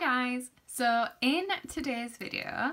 guys! So in today's video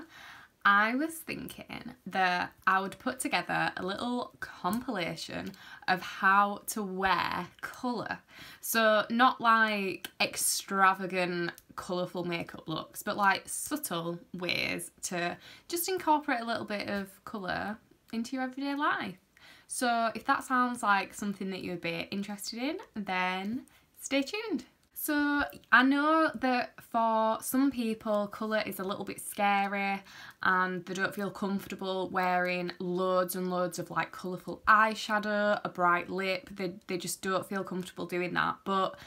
I was thinking that I would put together a little compilation of how to wear colour. So not like extravagant colourful makeup looks but like subtle ways to just incorporate a little bit of colour into your everyday life. So if that sounds like something that you would be interested in then stay tuned. So I know that for some people colour is a little bit scary and they don't feel comfortable wearing loads and loads of like colourful eyeshadow, a bright lip, they, they just don't feel comfortable doing that. But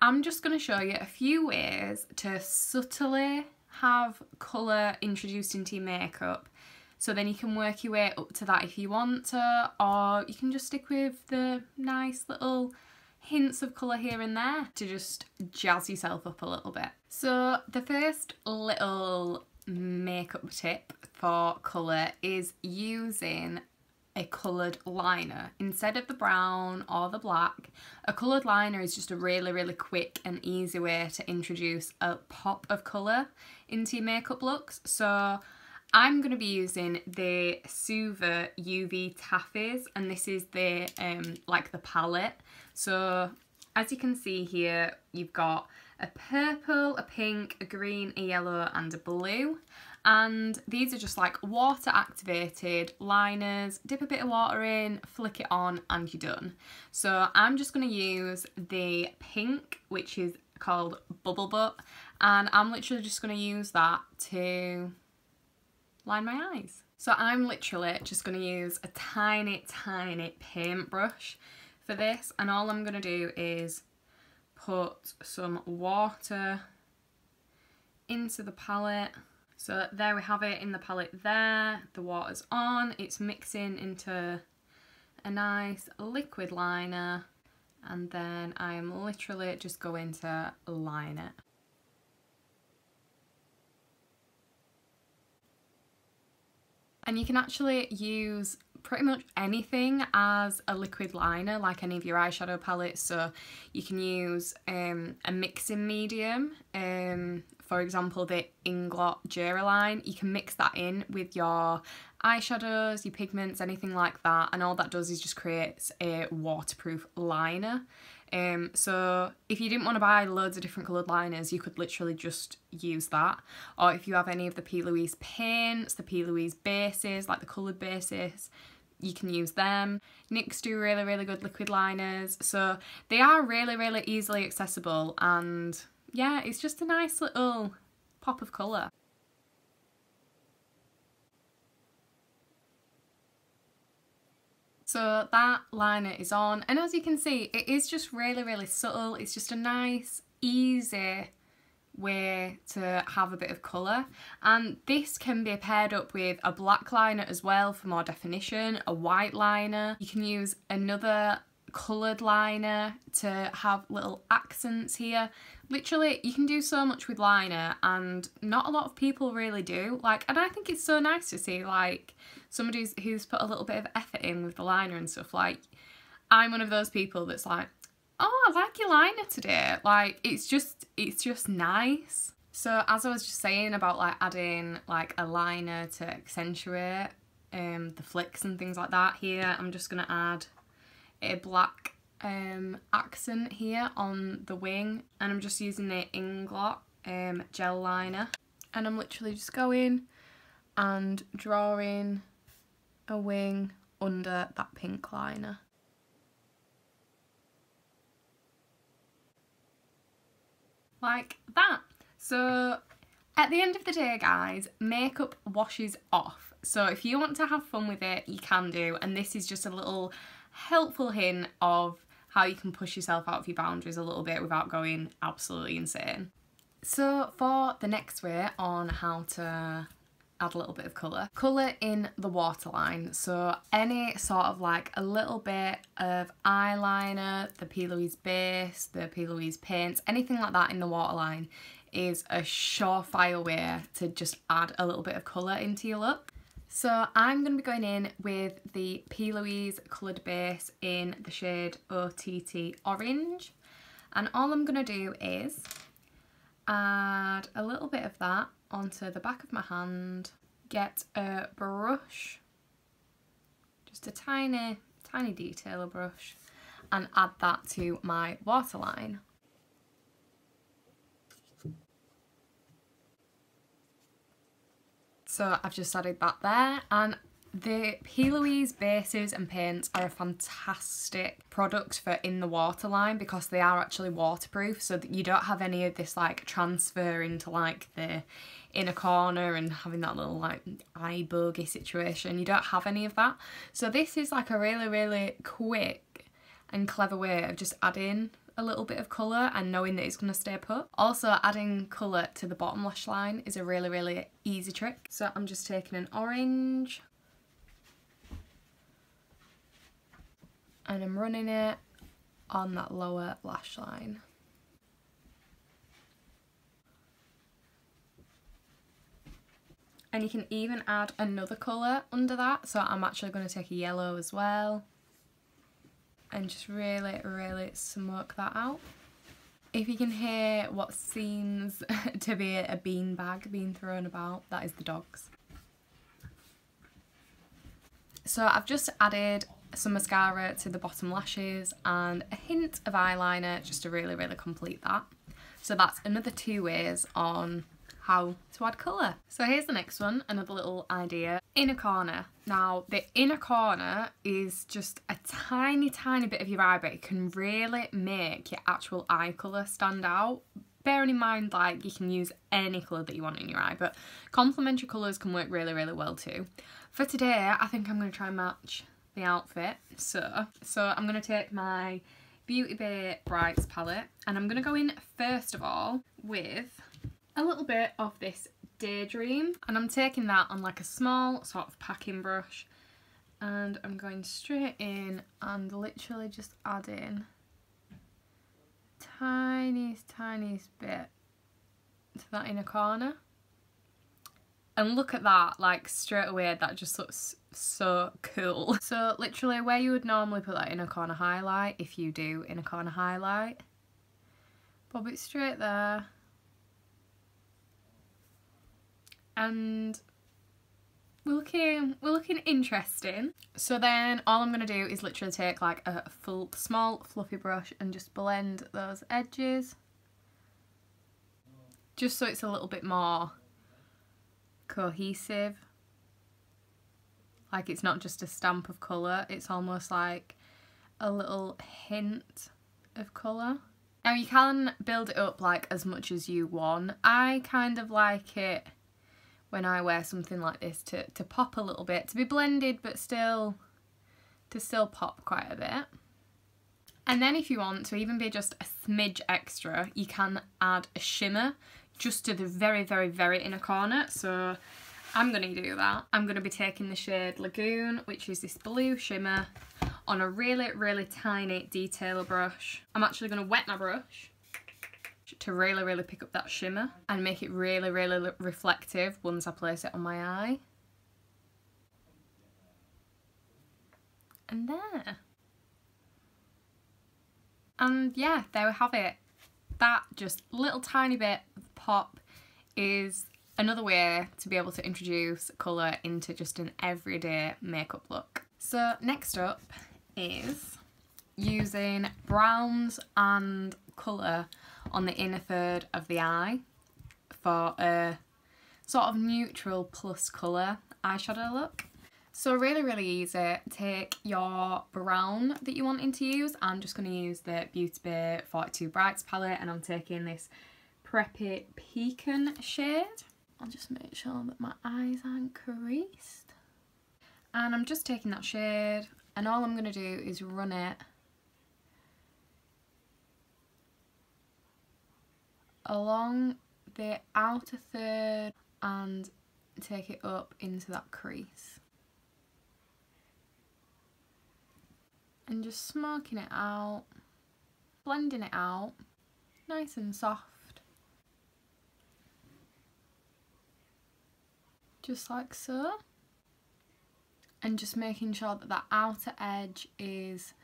I'm just going to show you a few ways to subtly have colour introduced into your makeup. So then you can work your way up to that if you want to or you can just stick with the nice little hints of colour here and there to just jazz yourself up a little bit. So the first little makeup tip for colour is using a coloured liner. Instead of the brown or the black, a coloured liner is just a really, really quick and easy way to introduce a pop of colour into your makeup looks. So I'm going to be using the Suva UV Taffies and this is the um, like the palette. So as you can see here, you've got a purple, a pink, a green, a yellow and a blue. And these are just like water activated liners. Dip a bit of water in, flick it on and you're done. So I'm just going to use the pink, which is called Bubble Butt. And I'm literally just going to use that to line my eyes. So I'm literally just going to use a tiny, tiny paintbrush for this and all I'm going to do is put some water into the palette. So there we have it in the palette there, the water's on, it's mixing into a nice liquid liner and then I'm literally just going to line it. And you can actually use pretty much anything as a liquid liner like any of your eyeshadow palettes so you can use um, a mixing medium um, for example the Inglot Duraline you can mix that in with your eyeshadows, your pigments, anything like that and all that does is just creates a waterproof liner um, so if you didn't want to buy loads of different coloured liners, you could literally just use that. Or if you have any of the P. Louise paints, the P. Louise bases, like the coloured bases, you can use them. NYX do really, really good liquid liners. So they are really, really easily accessible and yeah, it's just a nice little pop of colour. So that liner is on and as you can see it is just really really subtle it's just a nice easy way to have a bit of colour and this can be paired up with a black liner as well for more definition, a white liner, you can use another coloured liner to have little accents here. Literally, you can do so much with liner and not a lot of people really do. Like, and I think it's so nice to see like somebody who's, who's put a little bit of effort in with the liner and stuff. Like, I'm one of those people that's like, oh, I like your liner today. Like, it's just, it's just nice. So as I was just saying about like adding like a liner to accentuate um, the flicks and things like that here, I'm just to add a black um, accent here on the wing and I'm just using the Inglot um, gel liner and I'm literally just going and drawing a wing under that pink liner. Like that. So at the end of the day guys, makeup washes off. So if you want to have fun with it, you can do and this is just a little helpful hint of how you can push yourself out of your boundaries a little bit without going absolutely insane. So for the next way on how to add a little bit of colour. Colour in the waterline, so any sort of like a little bit of eyeliner, the P. Louise base, the P. Louise paints, anything like that in the waterline is a surefire way to just add a little bit of colour into your look. So I'm going to be going in with the P. Louise coloured base in the shade OTT Orange. And all I'm going to do is add a little bit of that onto the back of my hand, get a brush, just a tiny, tiny detailer brush, and add that to my waterline. So I've just added that there and the P. Louise bases and paints are a fantastic product for in the waterline because they are actually waterproof so that you don't have any of this like transfer into like the inner corner and having that little like eye buggy situation. You don't have any of that. So this is like a really really quick and clever way of just adding a little bit of colour and knowing that it's going to stay put. Also adding colour to the bottom lash line is a really really easy trick. So I'm just taking an orange and I'm running it on that lower lash line. And you can even add another colour under that. So I'm actually going to take a yellow as well. And just really, really smoke that out. If you can hear what seems to be a bean bag being thrown about, that is the dogs. So I've just added some mascara to the bottom lashes and a hint of eyeliner just to really, really complete that. So that's another two ways on how to add colour. So here's the next one, another little idea. Inner corner. Now the inner corner is just a tiny, tiny bit of your eye but it can really make your actual eye colour stand out. Bearing in mind like you can use any colour that you want in your eye but complementary colours can work really, really well too. For today I think I'm going to try and match the outfit. So, so I'm going to take my Beauty Bay Brights palette and I'm going to go in first of all with a little bit of this Daydream and I'm taking that on like a small sort of packing brush and I'm going straight in and literally just adding tiniest tiniest bit to that inner corner and look at that like straight away that just looks so cool. So literally where you would normally put that inner corner highlight, if you do inner corner highlight, bob it straight there. And we're looking, we're looking interesting. So then all I'm to do is literally take like a full small fluffy brush and just blend those edges. Just so it's a little bit more cohesive like it's not just a stamp of colour, it's almost like a little hint of colour. Now you can build it up like as much as you want. I kind of like it when I wear something like this to, to pop a little bit, to be blended but still to still pop quite a bit. And then if you want to even be just a smidge extra, you can add a shimmer just to the very, very, very inner corner. So I'm going to do that. I'm going to be taking the shade Lagoon, which is this blue shimmer, on a really, really tiny detailer brush. I'm actually going to wet my brush to really, really pick up that shimmer and make it really, really reflective once I place it on my eye. And there. And yeah, there we have it. That just little tiny bit pop is another way to be able to introduce colour into just an everyday makeup look. So next up is using browns and colour on the inner third of the eye for a sort of neutral plus colour eyeshadow look. So really, really easy. Take your brown that you're wanting to use. I'm just going to use the Beauty Bay 42 Brights palette and I'm taking this Preppy Pecan shade. I'll just make sure that my eyes aren't creased. And I'm just taking that shade and all I'm going to do is run it along the outer third and take it up into that crease. And just smoking it out, blending it out, nice and soft. Just like so and just making sure that that outer edge is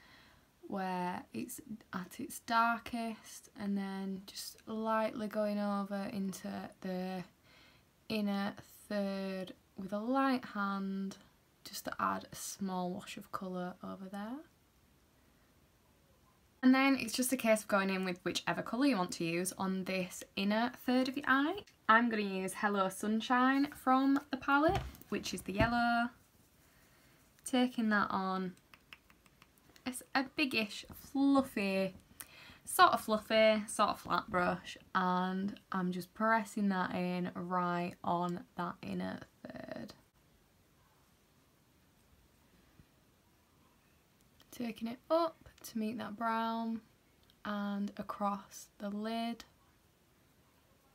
where it's at its darkest and then just lightly going over into the inner third with a light hand just to add a small wash of colour over there. And then it's just a case of going in with whichever colour you want to use on this inner third of your eye. I'm going to use Hello Sunshine from the palette, which is the yellow. Taking that on. It's a biggish, fluffy, sort of fluffy, sort of flat brush. And I'm just pressing that in right on that inner third. Taking it up to meet that brown and across the lid.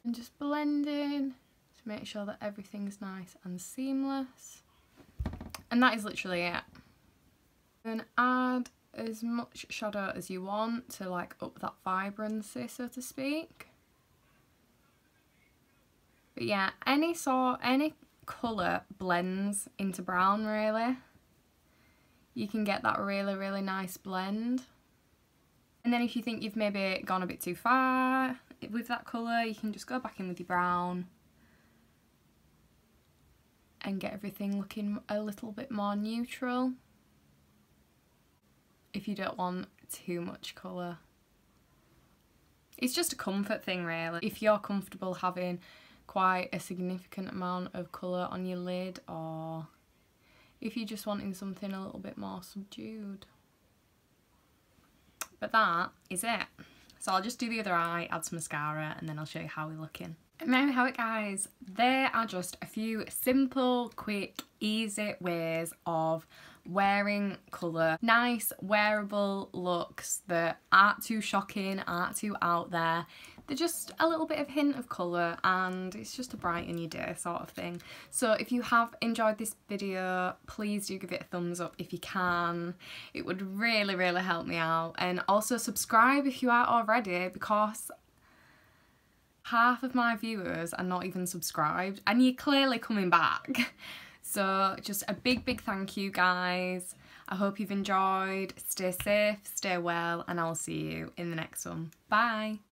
And just blending to make sure that everything's nice and seamless. And that is literally it. Then add as much shadow as you want to like up that vibrancy so to speak. But yeah any sort any colour blends into brown really you can get that really, really nice blend. And then if you think you've maybe gone a bit too far with that colour, you can just go back in with your brown and get everything looking a little bit more neutral if you don't want too much colour. It's just a comfort thing really. If you're comfortable having quite a significant amount of colour on your lid or if you're just wanting something a little bit more subdued. But that is it. So I'll just do the other eye, add some mascara, and then I'll show you how we're looking. And there we have it guys. There are just a few simple, quick, easy ways of wearing colour. Nice, wearable looks that aren't too shocking, aren't too out there. They're just a little bit of hint of colour and it's just a brighten your day sort of thing. So if you have enjoyed this video, please do give it a thumbs up if you can. It would really, really help me out. And also subscribe if you are already because half of my viewers are not even subscribed and you're clearly coming back. So just a big, big thank you guys. I hope you've enjoyed. Stay safe, stay well, and I'll see you in the next one. Bye.